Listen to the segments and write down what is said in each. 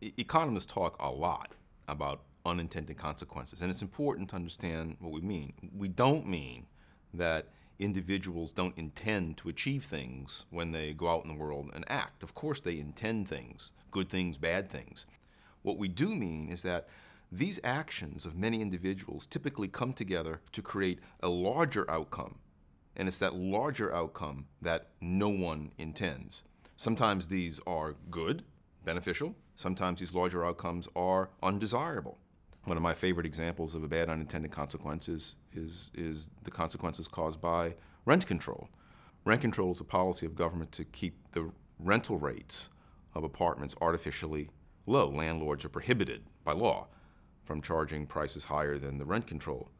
economists talk a lot about unintended consequences, and it's important to understand what we mean. We don't mean that individuals don't intend to achieve things when they go out in the world and act. Of course, they intend things, good things, bad things. What we do mean is that these actions of many individuals typically come together to create a larger outcome, and it's that larger outcome that no one intends. Sometimes these are good, beneficial, sometimes these larger outcomes are undesirable. One of my favorite examples of a bad unintended consequence is, is, is the consequences caused by rent control. Rent control is a policy of government to keep the rental rates of apartments artificially low. Landlords are prohibited by law from charging prices higher than the rent control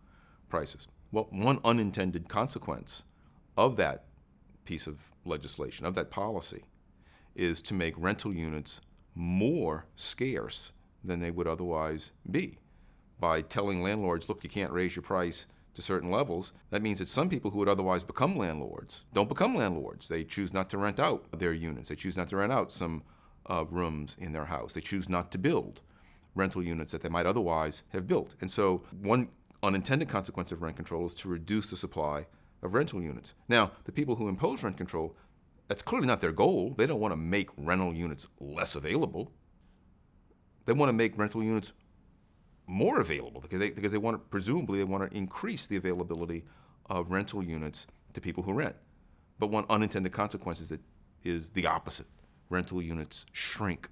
prices. Well, one unintended consequence of that piece of legislation, of that policy, is to make rental units more scarce than they would otherwise be by telling landlords, look, you can't raise your price to certain levels, that means that some people who would otherwise become landlords don't become landlords. They choose not to rent out their units. They choose not to rent out some uh, rooms in their house. They choose not to build rental units that they might otherwise have built. And so, one unintended consequence of rent control is to reduce the supply of rental units. Now, the people who impose rent control, that's clearly not their goal. They don't want to make rental units less available. They want to make rental units more available because they, because they want to, presumably they want to increase the availability of rental units to people who rent. But one unintended consequence is that is the opposite. Rental units shrink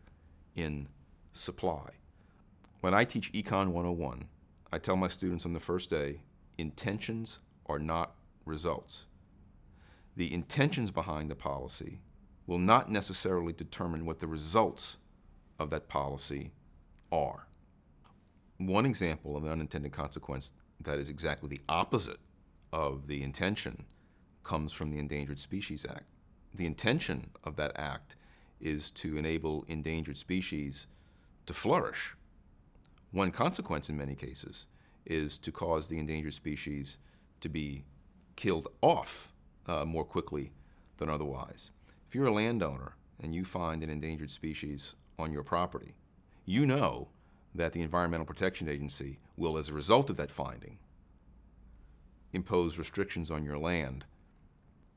in supply. When I teach Econ 101, I tell my students on the first day, intentions are not results. The intentions behind the policy will not necessarily determine what the results of that policy are. One example of an unintended consequence that is exactly the opposite of the intention comes from the Endangered Species Act. The intention of that act is to enable endangered species to flourish. One consequence in many cases is to cause the endangered species to be killed off uh, more quickly than otherwise. If you're a landowner and you find an endangered species on your property, you know that the Environmental Protection Agency will, as a result of that finding, impose restrictions on your land.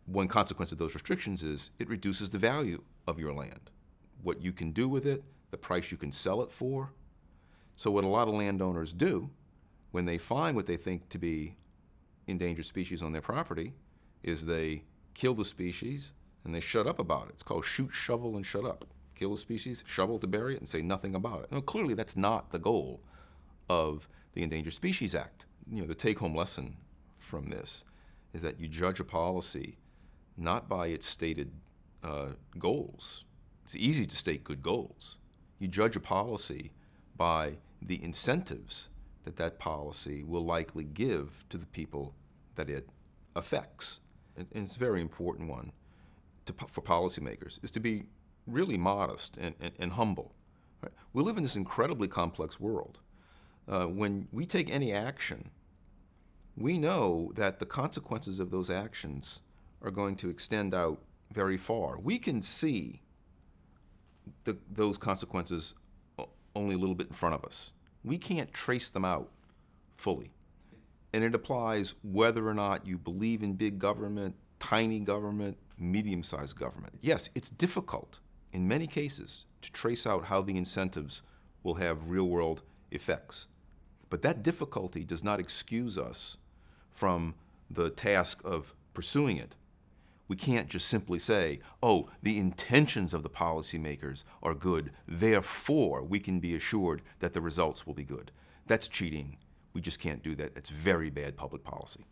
One consequence of those restrictions is it reduces the value of your land, what you can do with it, the price you can sell it for. So, what a lot of landowners do when they find what they think to be endangered species on their property is they kill the species and they shut up about it. It's called shoot, shovel, and shut up kill the species, shovel to bury it, and say nothing about it. Now, clearly, that's not the goal of the Endangered Species Act. You know, the take-home lesson from this is that you judge a policy not by its stated uh, goals. It's easy to state good goals. You judge a policy by the incentives that that policy will likely give to the people that it affects. And, it's a very important one to, for policymakers, is to be really modest and, and, and humble. Right? We live in this incredibly complex world. Uh, when we take any action, we know that the consequences of those actions are going to extend out very far. We can see the, those consequences only a little bit in front of us. We can't trace them out fully. And it applies whether or not you believe in big government, tiny government, medium sized government. Yes, it's difficult in many cases, to trace out how the incentives will have real world effects. But that difficulty does not excuse us from the task of pursuing it. We can't just simply say, oh, the intentions of the policymakers are good, therefore we can be assured that the results will be good. That's cheating. We just can't do that. It's very bad public policy.